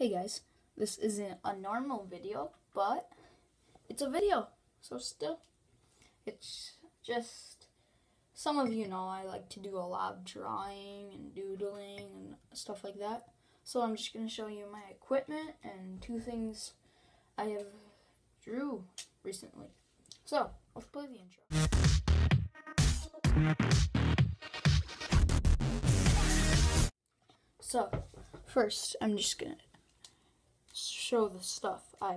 Hey guys, this isn't a normal video, but it's a video, so still, it's just, some of you know I like to do a lot of drawing and doodling and stuff like that. So I'm just going to show you my equipment and two things I have drew recently. So, let's play the intro. So, first, I'm just gonna show the stuff I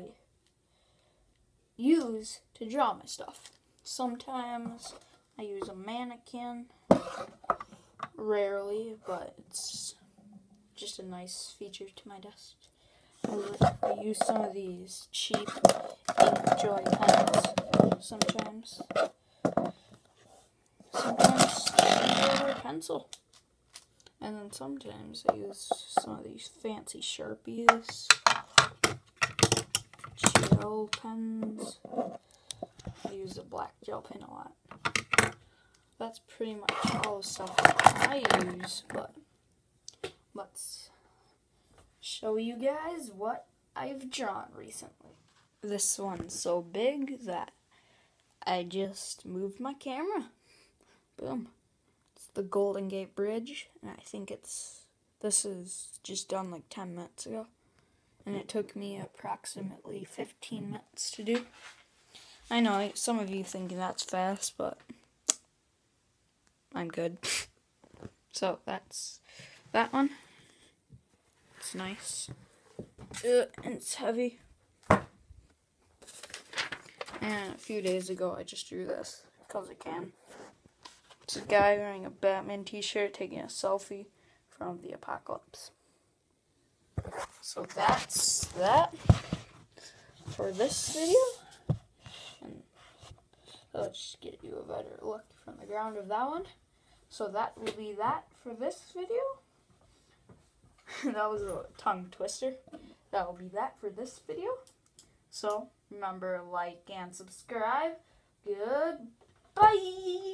use to draw my stuff. Sometimes I use a mannequin, rarely, but it's just a nice feature to my desk. I, use some of these cheap InkJoy pens sometimes. Sometimes a pencil. And then sometimes I use some of these fancy Sharpies, gel pens. I use a black gel pen a lot. That's pretty much all the stuff I use, but let's show you guys what I've drawn recently. This one's so big that I just moved my camera. Boom the Golden Gate Bridge, and I think it's this is just done like 10 minutes ago. And it took me approximately 15 minutes to do. I know some of you thinking that's fast, but I'm good. so that's that one. It's nice. Uh, and it's heavy. And a few days ago, I just drew this because I can. A guy wearing a Batman t-shirt taking a selfie from the apocalypse. So that's that for this video. And let's just get you a better look from the ground of that one. So that will be that for this video. that was a tongue twister. That will be that for this video. So remember like and subscribe. Goodbye.